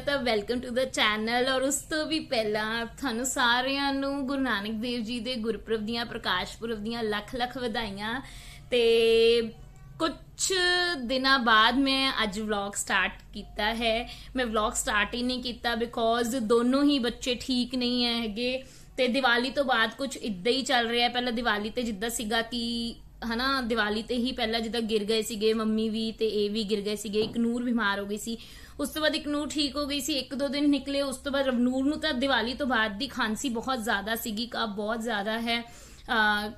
ਤਾਂ welcome to the channel ਔਰ ਉਸ ਤੋਂ ਵੀ ਪਹਿਲਾਂ ਤੁਹਾਨੂੰ ਸਾਰਿਆਂ ਨੂੰ ਗੁਰੂ ਨਾਨਕ ਦੇਵ ਜੀ ਦੇ ਗੁਰਪੁਰਬ ਦੀਆਂ, ਪ੍ਰਕਾਸ਼ ਪੁਰਬ ਦੀਆਂ ਲੱਖ ਲੱਖ ਵਧਾਈਆਂ। ਤੇ ਕੁਝ ਦਿਨਾਂ ਬਾਅਦ ਮੈਂ ਅੱਜ ਵਲੌਗ ਸਟਾਰਟ ਕੀਤਾ ਹੈ। ਮੈਂ ਵਲੌਗ ਸਟਾਰਟ ਹੀ ਨਹੀਂ ਕੀਤਾ ਬਿਕੋਜ਼ ਦੋਨੋਂ ਹੀ ਬੱਚੇ ਠੀਕ ਨਹੀਂ ਹੈਗੇ। ਤੇ ਦੀਵਾਲੀ ਤੋਂ ਬਾਅਦ ਕੁਝ ਇਦਾਂ ਹੀ ਚੱਲ ਰਿਹਾ ਪਹਿਲਾਂ ਦੀਵਾਲੀ ਤੇ ਜਿੱਦਾਂ ਸੀਗਾ ਕਿ ਹਨਾ, ਦੀਵਾਲੀ ਤੇ ਹੀ ਪਹਿਲਾਂ ਜਿੱਦਾਂ ਗਿਰ ਗਏ ਸੀਗੇ, ਮੰਮੀ ਵੀ ਤੇ ਇਹ ਵੀ ਗਿਰ ਗਏ ਸੀਗੇ, ਇੱਕ ਨੂਰ ਬਿਮਾਰ ਹੋ ਗਈ ਸੀ। ਉਸ ਤੋਂ ਬਾਅਦ ਇੱਕ ਨੂਰ ਠੀਕ ਹੋ ਗਈ ਸੀ, ਇੱਕ ਦੋ ਦਿਨ ਨਿਕਲੇ, ਉਸ ਤੋਂ ਬਾਅਦ ਰਵਨੂਰ ਨੂੰ ਤਾਂ ਦੀਵਾਲੀ ਤੋਂ ਬਾਅਦ ਦੀ ਖਾਂਸੀ ਬਹੁਤ ਜ਼ਿਆਦਾ ਸੀਗੀ, ਕਾ ਬਹੁਤ ਜ਼ਿਆਦਾ ਹੈ। ਅਹ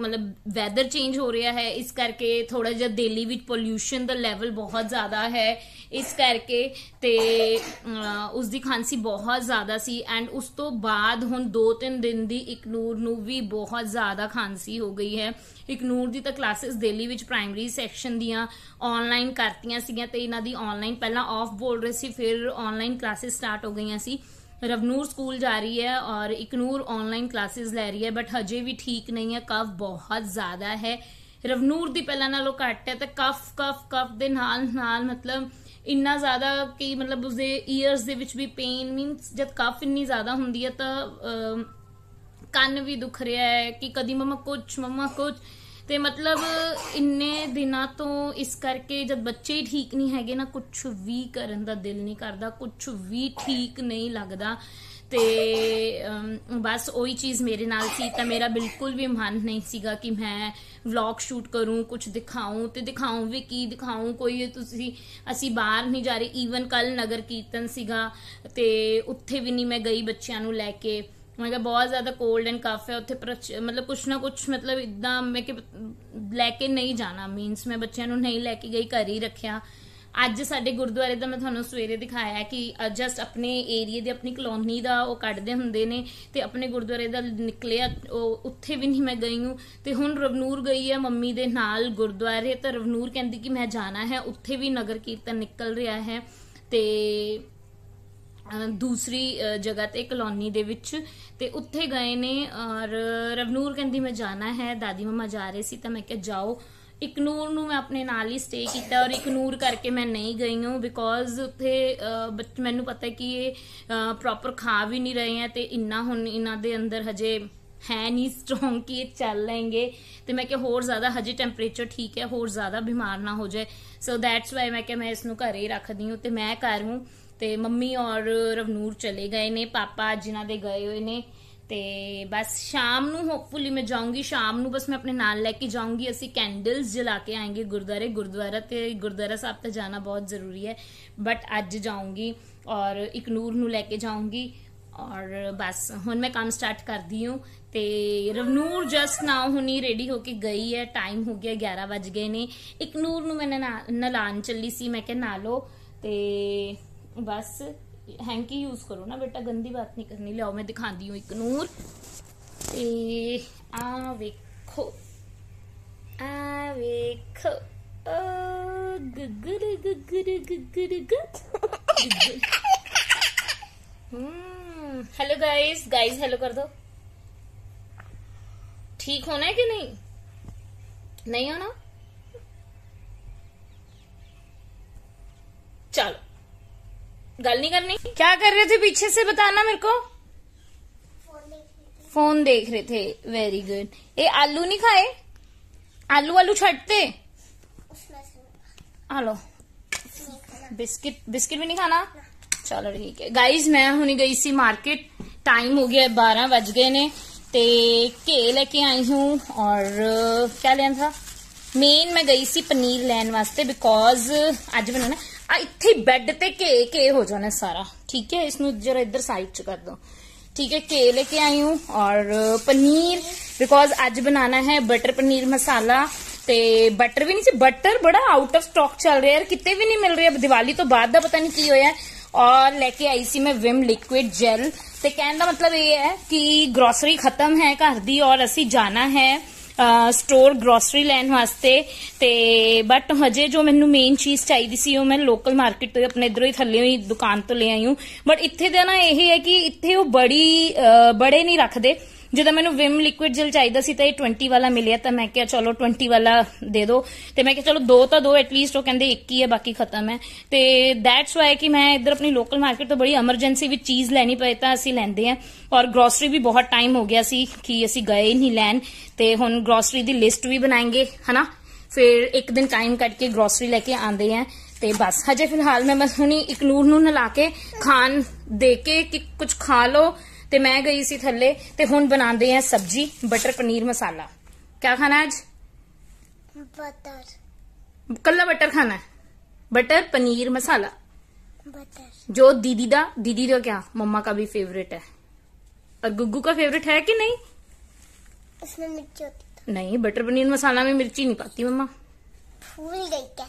ਮਤਲਬ ਵੈਦਰ ਚੇਂਜ ਹੋ ਰਿਹਾ ਹੈ ਇਸ ਕਰਕੇ ਥੋੜਾ ਜਿਹਾ ਦਿੱਲੀ ਵਿੱਚ ਪੋਲਿਊਸ਼ਨ ਦਾ ਲੈਵਲ ਬਹੁਤ ਜ਼ਿਆਦਾ ਹੈ। ਇਸ ਕਰਕੇ ਤੇ ਅਹ, ਉਸ ਦੀ ਖਾਂਸੀ ਬਹੁਤ ਜ਼ਿਆਦਾ ਸੀ ਐਂਡ ਉਸ ਤੋਂ ਬਾਅਦ ਹੁਣ 2-3 ਦਿਨ ਦੀ ਇਕਨੂਰ ਨੂੰ ਵੀ ਬਹੁਤ ਜ਼ਿਆਦਾ ਖਾਂਸੀ ਹੋ ਗਈ ਹੈ। ਇਕਨੂਰ ਦੀ ਤਾਂ ਕਲਾਸਿਸ ਦਿੱਲੀ ਵਿੱਚ ਪ੍ਰਾਇਮਰੀ ਸੈਕਸ਼ਨ ਦੀਆਂ ਆਨਲਾਈਨ ਕਰਤੀਆਂ ਸੀਗੀਆਂ ਤੇ ਇਹਨਾਂ ਦੀ ਆਨਲਾਈਨ ਪਹਿਲਾਂ ਆਫ ਬੋਲ ਰਹੇ ਸੀ ਫਿਰ ਆਨਲਾਈਨ ਕਲਾਸਿਸ ਸਟਾਰਟ ਹੋ ਗਈਆਂ ਸੀ। ਰਵਨੂਰ ਸਕੂਲ ਜਾ ਰਹੀ ਹੈ ਔਰ ਇਕਨੂਰ ਆਨਲਾਈਨ ਕਲਾਸਿਸ ਲੈ ਰਹੀ ਹੈ ਬਟ ਹਜੇ ਵੀ ਠੀਕ ਨਹੀਂ ਹੈ ਕਫ ਬਹੁਤ ਜ਼ਿਆਦਾ ਹੈ। ਰਵਨੂਰ ਦੀ ਪਹਿਲਾਂ ਨਾਲੋਂ ਘੱਟ ਹੈ, ਤੇ ਕਫ ਕਫ ਕਫ ਦੇ ਨਾਲ ਨਾਲ ਮਤਲਬ ਇੰਨਾ ਜ਼ਿਆਦਾ ਕਿ ਮਤਲਬ ਉਸਦੇ ਈਅਰਸ ਦੇ ਵਿੱਚ ਵੀ ਪੇਨ ਮੀਨਸ ਜਦ ਕਫ ਇੰਨੀ ਜ਼ਿਆਦਾ ਹੁੰਦੀ ਹੈ ਤਾਂ ਕੰਨ ਵੀ ਦੁਖ ਰਿਹਾ ਹੈ ਕਿ ਕਦੀ ਮਮਾ ਕੁਛ ਮਮਾ ਕੁਛ। ਤੇ ਮਤਲਬ ਇੰਨੇ ਦਿਨਾਂ ਤੋਂ ਇਸ ਕਰਕੇ ਜਦ ਬੱਚੇ ਹੀ ਠੀਕ ਨਹੀਂ ਹੈਗੇ ਨਾ ਕੁਝ ਵੀ ਕਰਨ ਦਾ ਦਿਲ ਨਹੀਂ ਕਰਦਾ ਕੁਝ ਵੀ ਠੀਕ ਨਹੀਂ ਲੱਗਦਾ। ਤੇ ਬਸ ਉਹੀ ਚੀਜ਼ ਮੇਰੇ ਨਾਲ ਸੀ, ਤਾਂ ਮੇਰਾ ਬਿਲਕੁਲ ਵੀ ਮਨ ਨਹੀਂ ਸੀਗਾ ਕਿ ਮੈਂ ਵਲੌਗ ਸ਼ੂਟ ਕਰੂੰ ਕੁਝ ਦਿਖਾਉਂ ਤੇ ਦਿਖਾਉਂ ਵੀ ਕੀ ਦਿਖਾਉਂ ਕੋਈ ਤੁਸੀਂ, ਅਸੀਂ ਬਾਹਰ ਨਹੀਂ ਜਾ ਰਹੇ ਈਵਨ ਕੱਲ ਨਗਰ ਕੀਰਤਨ ਸੀਗਾ, ਤੇ ਉੱਥੇ ਵੀ ਨਹੀਂ ਮੈਂ ਗਈ ਬੱਚਿਆਂ ਨੂੰ ਲੈ ਕੇ। ਮੈਂ ਕਿਹਾ ਬਹੁਤ ਜ਼ਿਆਦਾ ਕੋਲਡ ਐਂਡ ਕਫ ਹੈ, ਉੱਥੇ ਮਤਲਬ ਕੁਛ ਨਾ ਕੁਛ ਮਤਲਬ ਇਦਾਂ ਮੈਂ ਕਿ ਲੈ ਕੇ ਨਹੀਂ ਜਾਣਾ। ਮੀਨਸ ਮੈਂ ਬੱਚਿਆਂ ਨੂੰ ਨਹੀਂ ਲੈ ਕੇ ਗਈ, ਘਰ ਹੀ ਰੱਖਿਆ। ਅੱਜ ਸਾਡੇ ਗੁਰਦੁਆਰੇ ਦਾ ਮੈਂ ਤੁਹਾਨੂੰ ਸਵੇਰੇ ਦਿਖਾਇਆ ਕਿ ਜਸਟ ਆਪਣੇ ਏਰੀਆ ਦੇ ਆਪਣੀ ਕਲੋਨੀ ਦਾ ਉਹ ਕੱਢਦੇ ਹੁੰਦੇ ਨੇ ਤੇ ਆਪਣੇ ਗੁਰਦੁਆਰੇ ਦਾ ਨਿਕਲਿਆ, ਉਹ ਉੱਥੇ ਵੀ ਨਹੀਂ ਮੈਂ ਗਈ ਹੂੰ। ਤੇ ਹੁਣ ਰਵਨੂਰ ਗਈ ਹੈ ਮੰਮੀ ਦੇ ਨਾਲ ਗੁਰਦੁਆਰੇ, ਤਾਂ ਰਵਨੂਰ ਕਹਿੰਦੀ ਕਿ ਮੈਂ ਜਾਣਾ ਹੈ, ਉੱਥੇ ਵੀ ਨਗਰ ਕੀਰਤਨ ਨਿਕਲ ਰਿਹਾ ਹੈ। ਤੇ ਦੂਸਰੀ ਜਗ੍ਹਾ ਤੇ ਕਲੋਨੀ ਦੇ ਵਿੱਚ। ਤੇ ਉੱਥੇ ਗਏ ਨੇ, ਔਰ ਰਵਨੂਰ ਕਹਿੰਦੀ, ਮੈਂ ਜਾਣਾ ਹੈ, ਦਾਦੀ ਮਮਾ ਜਾ ਰਹੇ ਸੀ, ਤਾਂ ਮੈਂ ਕਿਹਾ, ਜਾਓ। ਇਕਨੂਰ ਨੂੰ ਮੈਂ ਆਪਣੇ ਨਾਲ ਹੀ ਸਟੇ ਕੀਤਾ, ਔਰ ਇਕਨੂਰ ਕਰਕੇ ਮੈਂ ਨਹੀਂ ਗਈ ਹਾਂ ਬਿਕੋਜ਼ ਉੱਥੇ ਮੈਨੂੰ ਪਤਾ ਹੈ ਕਿ ਇਹ ਪ੍ਰੋਪਰ ਖਾ ਵੀ ਨਹੀਂ ਰਹੇ ਹੈ, ਤੇ ਇੰਨਾ ਹੁਣ ਇਹਨਾਂ ਦੇ ਅੰਦਰ ਹਜੇ ਹੈ ਨਹੀਂ ਸਟਰੋਂਗ ਕਿ ਇਹ ਚੱਲ ਲੈਣਗੇ। ਤੇ ਮੈਂ ਕਿਹਾ, ਹੋਰ ਜ਼ਿਆਦਾ, ਹਜੇ ਟੈਂਪਰੇਚਰ ਠੀਕ ਹੈ, ਹੋਰ ਜ਼ਿਆਦਾ ਬਿਮਾਰ ਨਾ ਹੋ ਜਾਏ। ਸੋ ਦੈਟਸ ਵਾਈ ਮੈਂ ਕਿਹਾ, ਮੈਂ ਇਸ ਨੂੰ ਘਰੇ ਹੀ ਰੱਖਦੀ ਹਾਂ। ਤੇ ਮੈਂ ਘਰ ਹੂੰ। ਤੇ ਮੰਮੀ ਔਰ ਰਵਨੂਰ ਚਲੇ ਗਏ ਨੇ, ਪਾਪਾ ਜਿਨ੍ਹਾਂ ਦੇ ਗਏ ਹੋਏ ਨੇ ਤੇ ਬਸ ਸ਼ਾਮ ਨੂੰ ਹੋਪਫੁਲੀ ਮੈਂ ਜਾਊਂਗੀ, ਸ਼ਾਮ ਨੂੰ ਬਸ ਮੈਂ ਆਪਣੇ ਨਾਲ ਲੈ ਕੇ ਜਾਊਂਗੀ, ਅਸੀਂ ਕੈਂਡਲਸ ਜਲਾ ਕੇ ਆਏंगे ਗੁਰਦੁਆਰੇ, ਗੁਰਦੁਆਰਾ ਤੇ ਗੁਰਦੁਆਰਾ ਸਾਹਿਬ ਤੇ ਜਾਣਾ ਬਹੁਤ ਜ਼ਰੂਰੀ ਹੈ ਬਟ ਅੱਜ ਜਾਊਂਗੀ ਔਰ ਇਕਨੂਰ ਨੂੰ ਲੈ ਕੇ ਜਾਊਂਗੀ ਔਰ ਬਸ ਹੁਣ ਮੈਂ ਕੰਮ ਸਟਾਰਟ ਕਰਦੀ ਹਾਂ ਤੇ ਰਵਨੂਰ ਜਸਟ ਨਾਓ ਹੁਣੀ ਰੈਡੀ ਹੋ ਕੇ ਗਈ ਹੈ ਟਾਈਮ ਹੋ ਗਿਆ 11 ਵਜ ਗਏ ਨੇ ਇਕਨੂਰ ਨੂੰ ਮੈਂ ਨਨਾ- ਨਲਾਨ ਚੱਲੀ ਸੀ, ਮੈਂ ਕਿਹਾ ਨਾਲੋ ਤੇ ਬਸ ਹੈਂਕੀ ਯੂਜ਼ ਕਰੋ ਨਾ ਬੇਟਾ ਗੰਦੀ ਬਾਤ ਨਹੀਂ ਕਰਨੀ ਲਿਆਓ ਮੈਂ ਦਿਖਾਉਂਦੀ ਹੂੰ ਇਕਨੂਰ ਤੇ ਆ ਵੇਖੋ ਆ ਵੇਖੋ ਓ ਗੁੱਗਰ ਗੁੱਗਰ ਗੁੱਗਰ ਗੁੱਗਰ हम्म हेलो गाइस गाइस हेलो कर दो ठीक होना है कि नहीं नहीं होना चलो गल नहीं करनी? क्या कर रहे थे पीछे से बताना मेरे को? फ़ोन देख रहे थे। वेरी गुड ये आलू नहीं खाए? आलू आलू छटते? हलो बिस्किट बिस्किट भी नहीं खाना? चलो ठीक है। गाइज़ मैं हूँ गई सी मार्केट। टाइम हो गया बारह, बज गए ने। ते के लेके आई हूँ और, क्या लेना था? मेन मैं गई सी पनीर लैन वास्ते बिकॉज़ अज ना ਆ ਇੱਥੇ ਬੈੱਡ ਤੇ ਘੇ ਘੇ ਹੋ ਜਾਣਾ ਸਾਰਾ ਠੀਕ ਹੈ ਇਸ ਨੂੰ ਜਰਾ ਇੱਧਰ ਸਾਈਡ ਚ ਕਰ ਦੋ ठीक है केले लेके आई हूँ और पनीर बिकॉज आज बनाना है बटर पनीर मसाला ਤੇ ਬਟਰ ਵੀ ਨਹੀਂ ਸੀ ਬਟਰ ਬੜਾ ਆਊਟ ਆਫ ਸਟਾਕ ਚੱਲ ਰਿਹਾ ਯਾਰ ਕਿਤੇ ਵੀ ਨਹੀਂ ਮਿਲ ਰਿਹਾ ਦੀਵਾਲੀ ਤੋਂ ਬਾਅਦ ਦਾ ਪਤਾ ਨਹੀਂ ਕੀ ਹੋਇਆ ਔਰ ਲੈ ਕੇ ਆਈ ਸੀ ਮੈਂ ਵਿਮ ਲਿਕੁਇਡ ਜੈਲ ਤੇ ਕਹਿਣ ਦਾ ਮਤਲਬ ਇਹ ਹੈ ਕਿ ਗਰੋਸਰੀ ਖਤਮ ਹੈ ਘਰ ਦੀ ਔਰ ਅਸੀਂ ਜਾਣਾ ਹੈ ਸਟੋਰ ਗਰੋਸਰੀ ਲੈਣ ਵਾਸਤੇ। ਤੇ ਬਟ ਹਜੇ ਜੋ ਮੈਨੂੰ ਮੇਨ ਚੀਜ਼ ਚਾਹੀਦੀ ਸੀ, ਉਹ ਮੈਂ ਲੋਕਲ ਮਾਰਕੀਟ ਤੋਂ ਆਪਣੇ ਇਧਰੋਂ ਹੀ, ਥੱਲੇ ਹੀ ਦੁਕਾਨ ਤੋਂ ਲੈ ਆਈ ਹੂੰ। ਬਟ ਇੱਥੇ ਦਾ ਨਾ ਇਹ ਹੈ ਕਿ ਇੱਥੇ ਉਹ ਬੜੀ ਬੜੇ ਨਹੀਂ ਰੱਖਦੇ। ਜਦੋਂ ਮੈਨੂੰ ਵਿਮ ਲਿਕੁਇਡ ਜੈਲ ਚਾਹੀਦਾ ਸੀ ਤਾਂ ਇਹ 20 ਵਾਲਾ ਮਿਲਿਆ ਤਾਂ ਮੈਂ ਕਿਹਾ ਚਲੋ 20 ਵਾਲਾ ਦੇ ਦਿਓ ਤੇ ਮੈਂ ਕਿਹਾ ਚਲੋ ਦੋ ਤਾਂ ਦੋ ਐਟਲੀਸਟ ਉਹ ਕਹਿੰਦੇ ਇੱਕ ਹੀ ਹੈ, ਬਾਕੀ ਖਤਮ ਹੈ। ਤੇ ਦੈਟਸ ਵਾਈ ਕਿ ਮੈਂ ਇੱਧਰ ਆਪਣੀ ਲੋਕਲ ਮਾਰਕੀਟ ਤੋਂ ਬੜੀ ਐਮਰਜੈਂਸੀ ਵਿੱਚ ਚੀਜ਼ ਲੈਣੀ ਪਈ ਤਾਂ ਅਸੀਂ ਲੈਂਦੇ ਆ ਔਰ ਗਰੋਸਰੀ ਵੀ ਬਹੁਤ ਟਾਈਮ ਹੋ ਗਿਆ ਸੀ ਕਿ ਅਸੀਂ ਗਏ ਨਹੀਂ ਲੈਣ। ਤੇ ਹੁਣ ਗਰੋਸਰੀ ਦੀ ਲਿਸਟ ਵੀ ਬਣਾਏਗੇ, ਹਨਾ? ਫਿਰ ਇੱਕ ਦਿਨ ਟਾਈਮ ਕੱਢ ਕੇ ਗਰੋਸਰੀ ਲੈ ਕੇ ਆਂਦੇ ਆ ਤੇ ਬਸ। ਹਜੇ ਫਿਲਹਾਲ ਮੈਂ ਬਸ ਹੁਣੀ ਇੱਕ ਨੂਰ ਨੂੰ ਨਲਾ ਕੇ ਖਾਣ ਦੇ ਕੇ ਕਿ ਕੁਝ ਖਾ ਲੋ ਤੇ ਮੈਂ ਗਈ ਸੀ ਥੱਲੇ ਤੇ ਹੁਣ ਬਣਾਉਂਦੇ ਆ ਸਬਜੀ ਬਟਰ ਪਨੀਰ ਮਸਾਲਾ क्या खाना है आज बटर ਕੱਲਾ ਬਟਰ ਖਾਣਾ ਹੈ बटर पनीर मसाला बटर जो दीदी दा दीदी का क्या मम्मा का भी फेवरेट है और गुग्गू का फेवरेट है कि नहीं उसमें मिर्च होती तो नहीं बटर पनीर मसाला में मिर्ची नहीं पाती मम्मा भूल गई क्या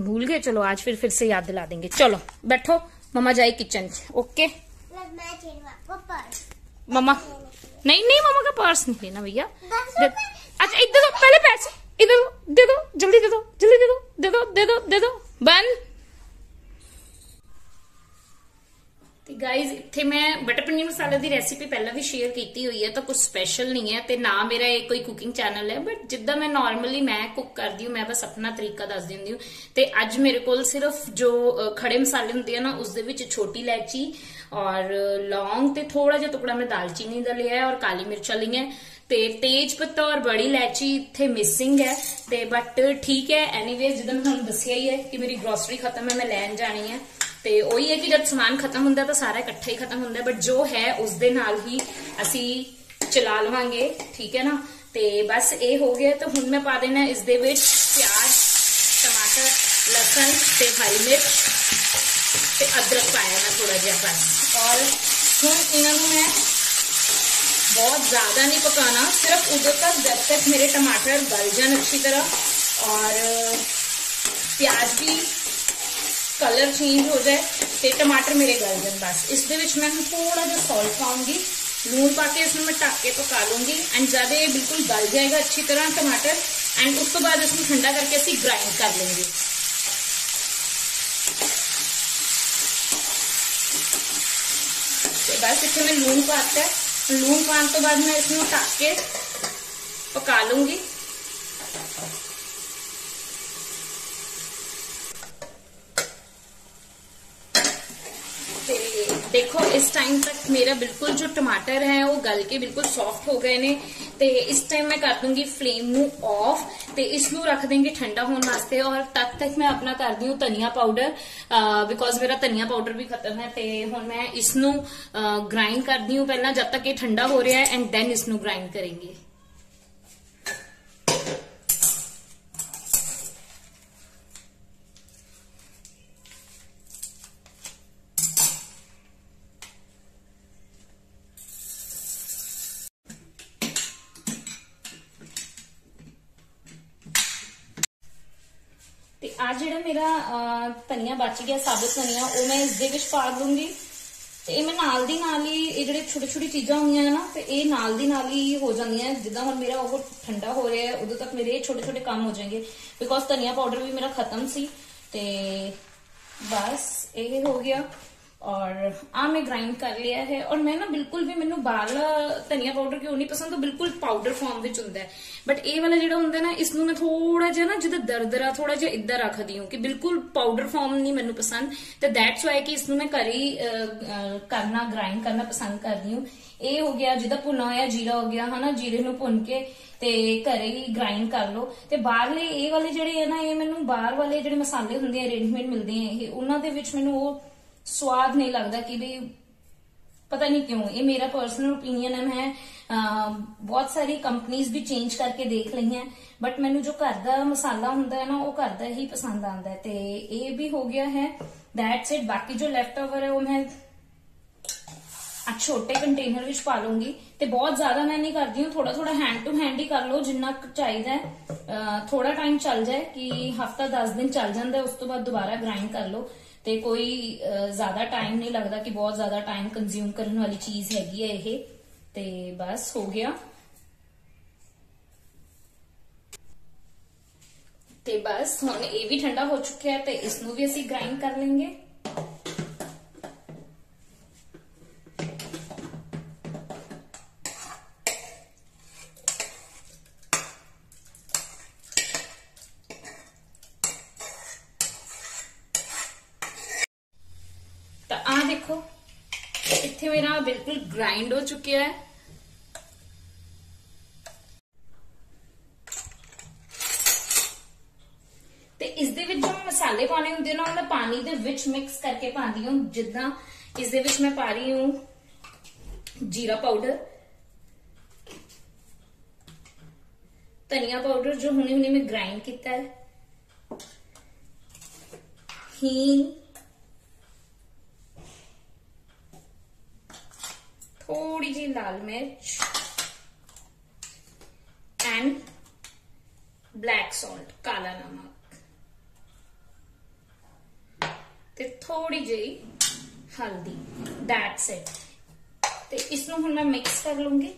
भूल गए चलो आज फिर फिर से याद दिला देंगे चलो बैठो मम्मा जाए किचन ओके मैं छेड़वा को पर्स मम्मा नहीं नहीं मम्मा का पर्स नहीं लेना भैया दस दे- अच्छा इधर दो पहले पैसे इधर दो दे दो जल्दी दे दो जल्दी दे दो दे दो दे दो दे दो बंद ਤੇ ਗਾਇਜ਼ ਇੱਥੇ ਮੈਂ ਬਟਰ ਪਨੀਰ ਮਸਾਲਾ ਦੀ ਰੈਸਿਪੀ ਪਹਿਲਾਂ ਵੀ ਸ਼ੇਅਰ ਕੀਤੀ ਹੋਈ ਹੈ ਤਾਂ ਕੁਝ ਸਪੈਸ਼ਲ ਨਹੀਂ ਹੈ ਤੇ ਨਾ ਮੇਰਾ ਇਹ ਕੋਈ ਕੁਕਿੰਗ ਚੈਨਲ ਹੈ ਬਟ ਜਿੱਦਾਂ ਮੈਂ ਨਾਰਮਲੀ ਮੈਂ ਕੁੱਕ ਕਰਦੀ ਹਾਂ ਮੈਂ ਬਸ ਆਪਣਾ ਤਰੀਕਾ ਦੱਸ ਦਿੰਦੀ ਹਾਂ ਤੇ ਅੱਜ ਮੇਰੇ ਕੋਲ ਸਿਰਫ ਜੋ ਅ, ਖੜੇ ਮਸਾਲੇ ਹੁੰਦੇ ਆ ਨਾ ਉਸ ਦੇ ਵਿੱਚ ਛੋਟੀ ਇਲਾਇਚੀ ਔਰ ਲੌਂਗ ਤੇ ਥੋੜਾ ਜਿਹਾ ਟੁਕੜਾ ਮੈਂ ਦਾਲਚੀਨੀ ਦਾ ਲਿਆ ਹੈ ਔਰ ਕਾਲੀ ਮਿਰਚਾਂ ਲਈਆਂ ਤੇ ਤੇਜ ਪੱਤਾ ਔਰ ਬੜੀ ਇਲਾਇਚੀ ਇੱਥੇ ਮਿਸਿੰਗ ਹੈ। ਤੇ ਬਟ ਠੀਕ ਹੈ ਐਨੀਵੇਜ਼ ਜਿੱਦਾਂ ਮੈਂ ਤੁਹਾਨੂੰ ਦੱਸਿਆ ਹੀ ਹੈ ਕਿ ਮੇਰੀ ਗਰੋਸਰੀ ਖਤਮ ਹੈ, ਮੈਂ ਲੈਣ ਜਾਣੀ ਹੈ। ਤੇ ਉਹੀ ਹੈ ਕਿ ਜਦ ਸਮਾਨ ਖਤਮ ਹੁੰਦਾ ਤਾਂ ਸਾਰਾ ਇਕੱਠਾ ਹੀ ਖਤਮ ਹੁੰਦਾ ਬਟ ਜੋ ਹੈ ਉਸ ਦੇ ਨਾਲ ਹੀ ਅਸੀਂ ਚਲਾ ਲਵਾਂਗੇ, ਠੀਕ ਹੈ ਨਾ? ਤੇ ਬਸ ਇਹ ਹੋ ਗਿਆ ਤਾਂ ਹੁਣ ਮੈਂ ਪਾ ਦੇਣਾ ਇਸ ਦੇ ਵਿੱਚ ਪਿਆਜ਼, ਟਮਾਟਰ, ਲਸਣ ਤੇ ਹਰੀ ਮਿਰਚ। पे अदरक पाया ना थोड़ा जैसा और हम इन्हों मैं बहुत ज़्यादा नहीं पकाना, सिर्फ़ उदो तक, जब तक मेरे टमाटर गल जान अच्छी तरह, और प्याज भी कलर चेंज हो जाए तो टमाटर मेरे गल जान बस। इस मैं थोड़ा जो सॉल्ट पाऊँगी, लून पा के इसमें मैं ढक के पका लूँगी एंड जब ये बिल्कुल गल जाएगा अच्छी तरह टमाटर एंड उस तो बाद इसमें ठंडा करके असी ग्राइंड कर लेंगे। अच्छे लून पाता है। लून पान के बाद मैं इसमें उठा के पका लूँगी। इस टाइम तक मेरा बिल्कुल जो टमाटर है वो गल के बिल्कुल सॉफ्ट हो गए ने ਤੇ ਇਸ ਟਾਈਮ ਮੈਂ ਕਰ ਦੂੰਗੀ ਫਲੇਮ ਨੂੰ ਆਫ ਤੇ ਇਸ ਨੂੰ ਰੱਖ ਦੇਂਗੇ ਠੰਡਾ ਹੋਣ ਵਾਸਤੇ ਔਰ ਤਦ ਤੱਕ ਮੈਂ ਆਪਣਾ ਕਰਦੀ ਹਾਂ ਧਨੀਆ ਪਾਊਡਰ ਬਿਕੋਜ਼ ਮੇਰਾ ਧਨੀਆ ਪਾਊਡਰ ਵੀ ਖਤਮ ਹੈ ਤੇ ਹੁਣ ਮੈਂ ਇਸ ਨੂੰ ਗ੍ਰਾਈਂਡ ਕਰਦੀ ਹਾਂ ਪਹਿਲਾਂ ਜਦ ਤੱਕ ਇਹ ਠੰਡਾ ਹੋ ਰਿਹਾ ਹੈ ਐਂਡ ਦੈਨ ਇਸ ਨੂੰ ਗ੍ਰਾਈਂਡ ਕਰਾਂਗੇ ਧਨੀਆ ਬਚ ਗਿਆ ਸਾਬੁਤ ਧਨੀਆ ਉਹ ਮੈਂ ਇਸ ਦੇ ਵਿੱਚ ਪਾ ਦੂੰਗੀ ਤੇ ਇਹ ਮੈਂ ਨਾਲ ਦੀ ਨਾਲ ਹੀ ਇਹ ਜਿਹੜੇ ਛੋਟੀ ਛੋਟੀ ਚੀਜ਼ਾਂ ਹੁੰਦੀਆਂ ਨੇ ਨਾ ਤੇ ਇਹ ਨਾਲ ਦੀ ਨਾਲ ਹੀ ਹੋ ਜਾਂਦੀਆਂ ਜਿੱਦਾਂ ਹੁਣ ਮੇਰਾ ਉਹ ਠੰਡਾ ਹੋ ਰਿਹਾ ਹੈ ਉਦੋਂ ਤੱਕ ਮੇਰੇ ਛੋਟੇ ਛੋਟੇ ਕੰਮ ਹੋ ਜਾਣਗੇ ਬਿਕੋਜ਼ ਧਨੀਆ ਪਾਊਡਰ ਵੀ ਮੇਰਾ ਖਤਮ ਸੀ ਤੇ ਬਸ ਇਹ ਹੋ ਗਿਆ ਔਰ ਆ ਮੈਂ ਗ੍ਰਾਈਂਡ ਕਰ ਲਿਆ ਹੈ ਔਰ ਮੈਂ ਨਾ ਬਿਲਕੁਲ ਵੀ ਮੈਨੂੰ ਬਾਹਰਲਾ ਧਨੀਆ ਪਾਊਡਰ ਕਿਉਂ ਨਹੀਂ ਪਸੰਦ? ਉਹ ਬਿਲਕੁਲ ਪਾਊਡਰ ਫਾਰਮ ਵਿੱਚ ਹੁੰਦਾ ਹੈ। ਬਟ ਇਹ ਵਾਲਾ ਜਿਹੜਾ ਹੁੰਦਾ ਨਾ, ਇਸ ਨੂੰ ਮੈਂ ਥੋੜਾ ਜਿਹਾ ਨਾ ਜਿੱਦਾਂ ਦਰਦਰਾ ਥੋੜਾ ਜਿਹਾ ਇੱਧਰ ਰੱਖਦੀ ਹਾਂ ਕਿ ਬਿਲਕੁਲ ਪਾਊਡਰ ਫਾਰਮ ਨਹੀਂ ਮੈਨੂੰ ਪਸੰਦ। ਤੇ ਦੈਟਸ ਵਾਈ ਕਿ ਇਸ ਨੂੰ ਮੈਂ ਘਰੇ ਕਰਨਾ ਗ੍ਰਾਈਂਡ ਕਰਨਾ ਪਸੰਦ ਕਰਦੀ ਹਾਂ। ਇਹ ਹੋ ਗਿਆ ਜਿੱਦਾਂ ਭੁੰਨਾ ਹੋਇਆ ਜੀਰਾ ਹੋ ਗਿਆ, ਹਨਾ, ਜੀਰੇ ਨੂੰ ਭੁੰਨ ਕੇ ਤੇ ਘਰੇ ਹੀ ਗ੍ਰਾਈਂਡ ਕਰ ਲਓ। ਤੇ ਬਾਹਰਲੇ ਇਹ ਵਾਲੇ ਜਿਹੜੇ ਆ ਨਾ, ਇਹ ਮੈਨੂੰ ਬਾਹਰ ਵਾਲੇ ਜਿਹੜੇ ਮਸਾਲੇ ਹੁੰਦੇ ਆ ਰੈਡੀਮੇਡ ਮਿਲਦੇ ਆ ਇਹ, ਉਹਨਾਂ ਦੇ ਵਿੱਚ ਮੈਨੂੰ ਉਹ ਸਵਾਦ ਨਹੀਂ ਲੱਗਦਾ ਕਿ ਵੀ ਪਤਾ ਨਹੀਂ ਕਿਉਂ ਇਹ ਮੇਰਾ ਪਰਸਨਲ ਓਪੀਨੀਅਨ ਹੈ ਮੈਂ ਅਹ, ਬਹੁਤ ਸਾਰੀ ਕੰਪਨੀਆਂ ਵੀ ਚੇਂਜ ਕਰਕੇ ਦੇਖ ਲਈਆਂ ਬਟ ਮੈਨੂੰ ਜੋ ਘਰ ਦਾ ਮਸਾਲਾ ਹੁੰਦਾ ਹੈ ਨਾ ਉਹ ਘਰ ਦਾ ਹੀ ਪਸੰਦ ਆਉਂਦਾ ਹੈ ਤੇ ਇਹ ਵੀ ਹੋ ਗਿਆ ਹੈ ਦੈਟਸ ਇਟ ਬਾਕੀ ਜੋ ਲੈਫਟ ਓਵਰ ਹੈ ਉਹ ਮੈਂ ਆ ਛੋਟੇ ਕੰਟੇਨਰ ਵਿੱਚ ਪਾ ਲੂੰਗੀ ਤੇ ਬਹੁਤ ਜ਼ਿਆਦਾ ਮੈਂ ਨਹੀਂ ਕਰਦੀ ਹਾਂ ਥੋੜਾ ਥੋੜਾ ਹੈਂਡ ਟੂ ਹੈਂਡ ਹੀ ਕਰ ਲਓ ਜਿੰਨਾ ਕੁ ਚਾਹੀਦਾ ਹੈ ਅਹ ਥੋੜਾ ਟਾਈਮ ਚੱਲ ਜਾਏ ਕਿ ਹਫਤਾ 10 ਦਿਨ ਚੱਲ ਜਾਂਦਾ ਹੈ, ਉਸ ਤੋਂ ਬਾਅਦ ਦੁਬਾਰਾ ਗ੍ਰਾਈਂਡ ਕਰ ਲਓ ਤੇ ਕੋਈ ਜ਼ਿਆਦਾ ਟਾਈਮ ਨਹੀਂ ਲੱਗਦਾ ਕਿ ਬਹੁਤ ਜ਼ਿਆਦਾ ਟਾਈਮ ਕੰਜ਼ਿਊਮ ਕਰਨ ਵਾਲੀ ਚੀਜ਼ ਹੈਗੀ ਹੈ ਇਹ। ਤੇ ਬਸ, ਹੋ ਗਿਆ। ਤੇ ਬਸ, ਹੁਣ ਇਹ ਵੀ ਠੰਡਾ ਹੋ ਚੁੱਕਿਆ ਹੈ ਤੇ ਇਸ ਨੂੰ ਵੀ ਅਸੀਂ ਗ੍ਰਾਈਂਡ ਕਰ ਲੈਂਗੇ। ਬਿਲਕੁਲ ਗ੍ਰਾਈਂਡ ਹੋ ਚੁੱਕਿਆ ਤੇ ਇਸ ਦੇ ਵਿੱਚ ਜੋ ਮਸਾਲੇ ਪਾਣੇ ਹੁੰਦੇ ਨੇ ਉਹ ਪਾਣੀ ਦੇ ਵਿੱਚ ਮਿਕਸ ਕਰਕੇ ਪਾਉਂਦੀ ਹਾਂ। ਜਿੱਦਾਂ ਇਸ ਦੇ ਵਿੱਚ ਮੈਂ ਪਾ ਰਹੀ ਹਾਂ ਜੀਰਾ ਪਾਊਡਰ ਧਨੀਆ ਪਾਊਡਰ ਜੋ ਹੁਣੇ ਹੁਣੇ ਮੈਂ ਗ੍ਰਾਈਂਡ ਕੀਤਾ ਹੈ। ਹੀਂਗ। थोड़ी जी लाल मिर्च एंड ब्लैक सॉल्ट काला नमक ਤੇ ਥੋੜੀ ਜਿਹੀ ਹਲਦੀ ਦੈਟਸ ਇਟ ਤੇ ਇਸ ਨੂੰ ਹੁਣ ਮੈਂ ਮਿਕਸ ਕਰ ਲੂੰਗੀ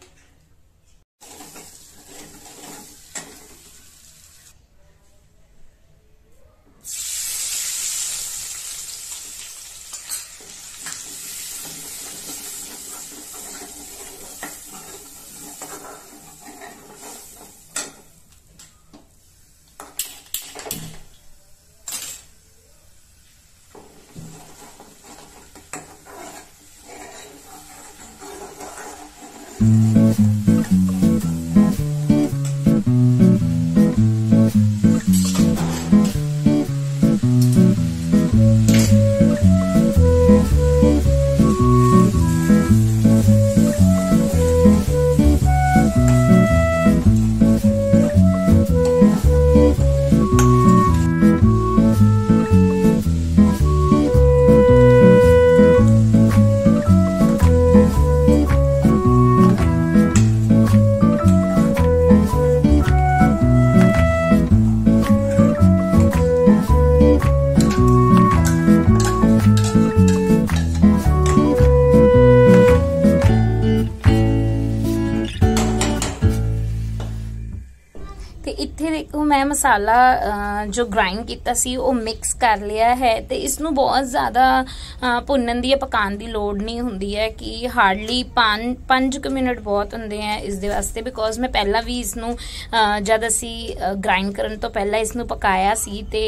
ਮੈਂ ਮਸਾਲਾ ਅਹ, ਜੋ ਗ੍ਰਾਈਂਡ ਕੀਤਾ ਸੀ ਉਹ ਮਿਕਸ ਕਰ ਲਿਆ ਹੈ ਤੇ ਇਸ ਨੂੰ ਬਹੁਤ ਜ਼ਿਆਦਾ ਅਹ, ਭੁੰਨਣ ਦੀ ਜਾਂ ਪਕਾਉਣ ਦੀ ਲੋੜ ਨਹੀਂ ਹੁੰਦੀ ਹੈ ਕਿ ਹਾਰਡਲੀ 5 ਕੁ ਮਿੰਟ ਬਹੁਤ ਹੁੰਦੇ ਆ ਇਸ ਦੇ ਵਾਸਤੇ ਬਿਕੋਜ਼ ਮੈਂ ਪਹਿਲਾਂ ਵੀ ਇਸ ਨੂੰ ਅਹ, ਜਦ ਅਸੀਂ ਗ੍ਰਾਈਂਡ ਕਰਨ ਤੋਂ ਪਹਿਲਾਂ ਇਸ ਨੂੰ ਪਕਾਇਆ ਸੀ ਤੇ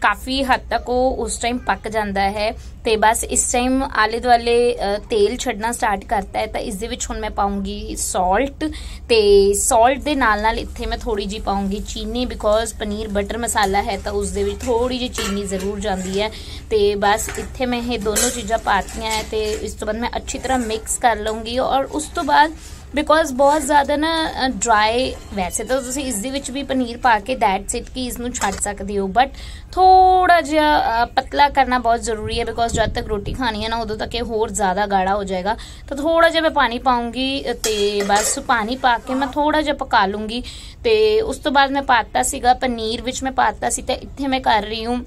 ਕਾਫੀ ਹੱਦ ਤੱਕ ਉਹ ਉਸ ਟਾਈਮ ਪੱਕ ਜਾਂਦਾ ਹੈ ਤੇ ਬਸ ਇਸ ਟਾਈਮ ਆਲੇ ਦੁਆਲੇ ਅਹ, ਤੇਲ ਛੱਡਣਾ ਸਟਾਰਟ ਕਰਤਾ ਹੈ ਤਾਂ ਇਸ ਦੇ ਵਿੱਚ ਹੁਣ ਮੈਂ ਪਾਉਂਗੀ ਸਾਲਟ ਤੇ ਸਾਲਟ ਦੇ ਨਾਲ ਨਾਲ ਇੱਥੇ ਮੈਂ ਥੋੜੀ ਜੀ ਪਾਉਂਗੀ ਚੀਨੀ ਬਿਕੋਜ਼ ਪਨੀਰ ਬਟਰ ਮਸਾਲਾ ਹੈ ਤਾਂ ਉਸ ਦੇ ਵਿੱਚ ਥੋੜੀ ਜੀ ਚੀਨੀ ਜ਼ਰੂਰ ਜਾਂਦੀ ਹੈ ਤੇ ਬਸ ਇੱਥੇ ਮੈਂ ਇਹ ਦੋਨੋਂ ਚੀਜ਼ਾਂ ਪਾਤੀਆਂ ਹੈ ਤੇ ਇਸ ਤੋਂ ਬਾਅਦ ਮੈਂ ਅੱਛੀ ਤਰ੍ਹਾਂ ਮਿਕਸ ਕਰ ਲਵਾਂਗੀ ਔਰ ਉਸ ਤੋਂ ਬਾਅਦ ਬਿਕੋਜ਼ ਬਹੁਤ ਜ਼ਿਆਦਾ ਨਾ ਡਰਾਈ ਵੈਸੇ ਤਾਂ ਤੁਸੀਂ ਇਸ ਦੇ ਵਿੱਚ ਵੀ ਪਨੀਰ ਪਾ ਕੇ ਦੈਟਸ ਇਟ ਕਿ ਇਸ ਨੂੰ ਛੱਡ ਸਕਦੇ ਹੋ ਬਟ ਥੋੜਾ ਜਿਹਾ ਅ, ਪਤਲਾ ਕਰਨਾ ਬਹੁਤ ਜ਼ਰੂਰੀ ਹੈ ਬਿਕੋਜ਼ ਜਦ ਤੱਕ ਰੋਟੀ ਖਾਣੀ ਹੈ ਨਾ ਉਦੋਂ ਤੱਕ ਇਹ ਹੋਰ ਜ਼ਿਆਦਾ ਗਾੜਾ ਹੋ ਜਾਏਗਾ ਤਾਂ ਥੋੜਾ ਜਿਹਾ ਮੈਂ ਪਾਣੀ ਪਾਉਂਗੀ ਤੇ ਬਸ ਪਾਣੀ ਪਾ ਕੇ ਮੈਂ ਥੋੜਾ ਜਿਹਾ ਪਕਾ ਲੂੰਗੀ ਤੇ ਉਸ ਤੋਂ ਬਾਅਦ ਮੈਂ ਪਾਤਾ ਸੀਗਾ ਪਨੀਰ ਵਿੱਚ ਮੈਂ ਪਾਤਾ ਸੀ ਤੇ ਇੱਥੇ ਮੈਂ ਕਰ ਰਹੀ ਹੂੰ